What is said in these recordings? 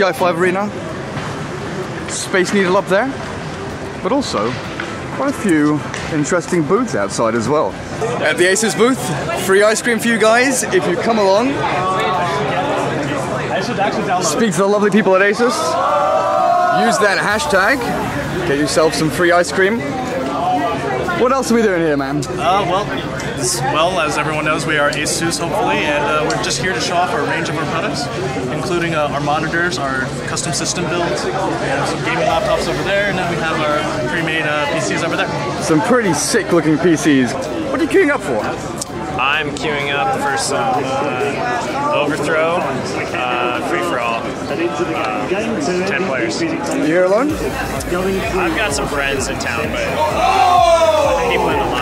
around the TI5 arena. Space Needle up there, but also quite a few interesting booths outside as well. At the Asus booth, free ice cream for you guys if you come along. Speak to the lovely people at Asus. Use that hashtag. Get yourself some free ice cream. What else are we doing here, man? Uh, well, as well as everyone knows, we are ASUS, hopefully, and uh, we're just here to show off our range of our products, including uh, our monitors, our custom system builds, we have some gaming laptops over there, and then we have our pre-made uh, PCs over there. Some pretty sick looking PCs. What are you queuing up for? I'm queuing up for some uh, overthrow, uh, free for all. Uh, Ten players. You here alone? I've got some friends in town, but people in the line are strangers.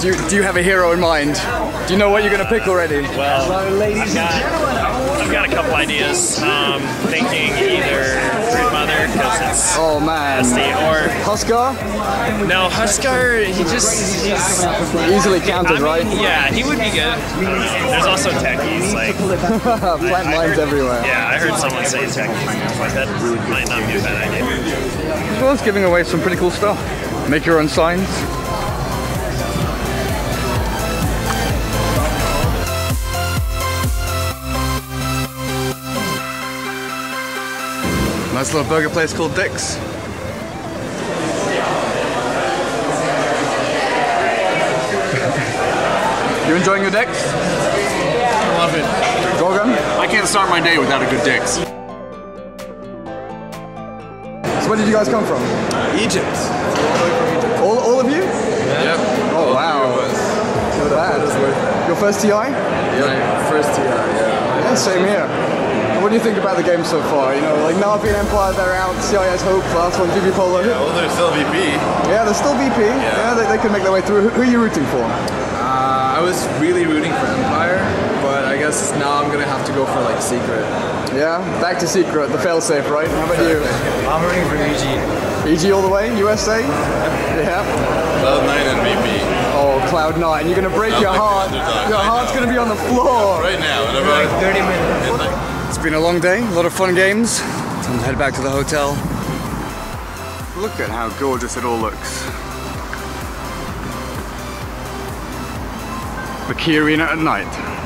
Do you, do you have a hero in mind? Do you know what you're going to pick already? Well, I've got, I've got a couple ideas. Um, thinking either Brood Mother because it's Oh man. nasty, or Huskar? no Huskar. He just he's Easily counted, I mean, right? Yeah, he would be good. There's also techies like. Plant mines everywhere. Yeah, I heard someone say techies. Like, that might not be a bad idea. As well as giving away some pretty cool stuff. Make your own signs. Nice little burger place called Dick's. you enjoying your Dick's? I love it. Gorgon? I can't start my day without a good Dick's. So where did you guys come from? Egypt. All, all of you? Yep. Oh wow. Look at that. Your first TI? Yeah, first TI, yeah. Yeah, same here. What do you think about the game so far? You know, like Navi and Empire, they're out. CIS Hope, last one, VP Polo. Yeah, Well, they're still VP. Yeah, they're still VP. Yeah, they, they can make their way through. Who, who are you rooting for? Uh, I was really rooting for Empire, but I guess now I'm gonna have to go for like Secret. Yeah, back to Secret, the failsafe, right? How about you? I'm rooting for EG. EG all the way, USA? Yeah. Cloud9 and VP. Oh, Cloud9, you're gonna break your heart. Your I heart's gonna be on the floor. Right now, whenever 30 minutes. It's been a long day, a lot of fun games. Time to head back to the hotel. Look at how gorgeous it all looks. The Key Arena at night.